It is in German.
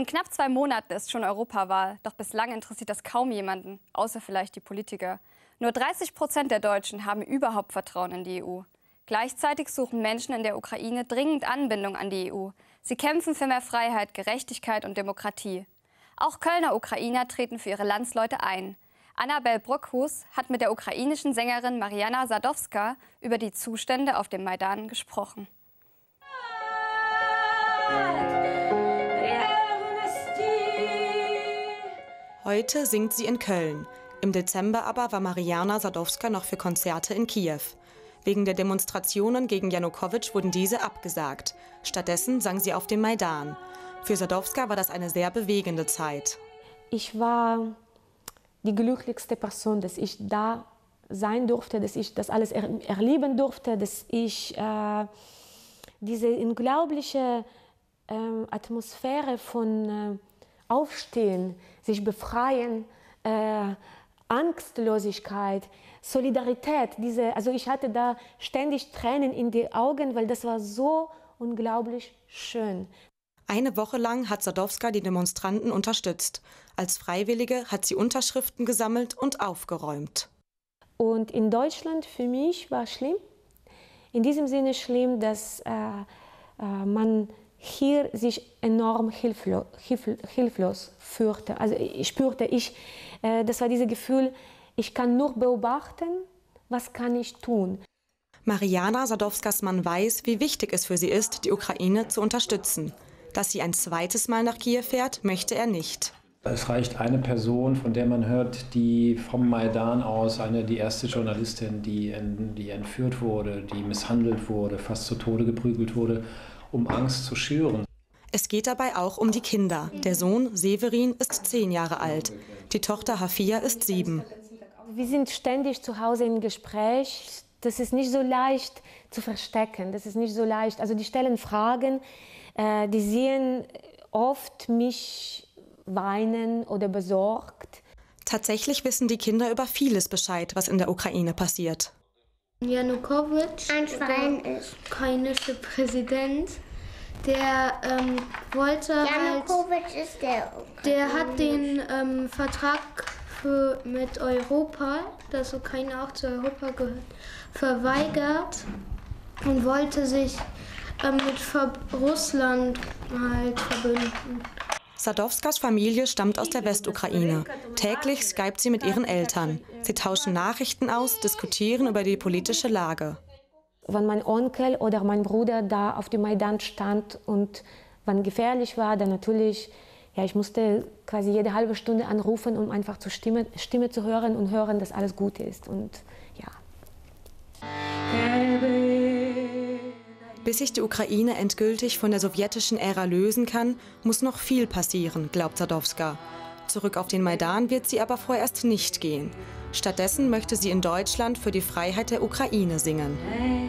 In knapp zwei Monaten ist schon Europawahl, doch bislang interessiert das kaum jemanden, außer vielleicht die Politiker. Nur 30 Prozent der Deutschen haben überhaupt Vertrauen in die EU. Gleichzeitig suchen Menschen in der Ukraine dringend Anbindung an die EU. Sie kämpfen für mehr Freiheit, Gerechtigkeit und Demokratie. Auch Kölner Ukrainer treten für ihre Landsleute ein. Annabel Brockhus hat mit der ukrainischen Sängerin Mariana Sadowska über die Zustände auf dem Maidan gesprochen. Heute singt sie in Köln. Im Dezember aber war Mariana Sadowska noch für Konzerte in Kiew. Wegen der Demonstrationen gegen Janukowitsch wurden diese abgesagt. Stattdessen sang sie auf dem Maidan. Für Sadowska war das eine sehr bewegende Zeit. Ich war die glücklichste Person, dass ich da sein durfte, dass ich das alles er erleben durfte, dass ich äh, diese unglaubliche äh, Atmosphäre von äh, Aufstehen, sich befreien, äh, Angstlosigkeit, Solidarität. Diese, also ich hatte da ständig Tränen in die Augen, weil das war so unglaublich schön. Eine Woche lang hat Sadowska die Demonstranten unterstützt. Als Freiwillige hat sie Unterschriften gesammelt und aufgeräumt. Und in Deutschland für mich war schlimm. In diesem Sinne schlimm, dass äh, äh, man hier sich enorm hilflos, hilflos fühlte. Also ich spürte, ich, äh, das war dieses Gefühl, ich kann nur beobachten, was kann ich tun. Mariana Sadowskas Mann weiß, wie wichtig es für sie ist, die Ukraine zu unterstützen. Dass sie ein zweites Mal nach Kiew fährt, möchte er nicht. Es reicht eine Person, von der man hört, die vom Maidan aus, eine, die erste Journalistin, die, die entführt wurde, die misshandelt wurde, fast zu Tode geprügelt wurde um Angst zu schüren. Es geht dabei auch um die Kinder. Der Sohn Severin ist zehn Jahre alt. Die Tochter Hafia ist sieben. Wir sind ständig zu Hause im Gespräch. Das ist nicht so leicht zu verstecken. Das ist nicht so leicht. Also die stellen Fragen, äh, die sehen oft mich weinen oder besorgt. Tatsächlich wissen die Kinder über vieles Bescheid, was in der Ukraine passiert. Janukowitsch, ein Schwein ist. ukrainische Präsident, der ähm, wollte Janukowitsch halt, ist der. Der hat den ähm, Vertrag für, mit Europa, dass Ukraine auch zu Europa gehört, verweigert und wollte sich ähm, mit Russland halt verbünden. Sadowskas Familie stammt aus der Westukraine. Täglich skypt sie mit ihren Eltern. Sie tauschen Nachrichten aus, diskutieren über die politische Lage. Wenn mein Onkel oder mein Bruder da auf dem Maidan stand und wann gefährlich war, dann natürlich, ja, ich musste quasi jede halbe Stunde anrufen, um einfach zur Stimme, Stimme zu hören und hören, dass alles gut ist. Und ja. Bis sich die Ukraine endgültig von der sowjetischen Ära lösen kann, muss noch viel passieren, glaubt Sadowska. Zurück auf den Maidan wird sie aber vorerst nicht gehen. Stattdessen möchte sie in Deutschland für die Freiheit der Ukraine singen. Hey,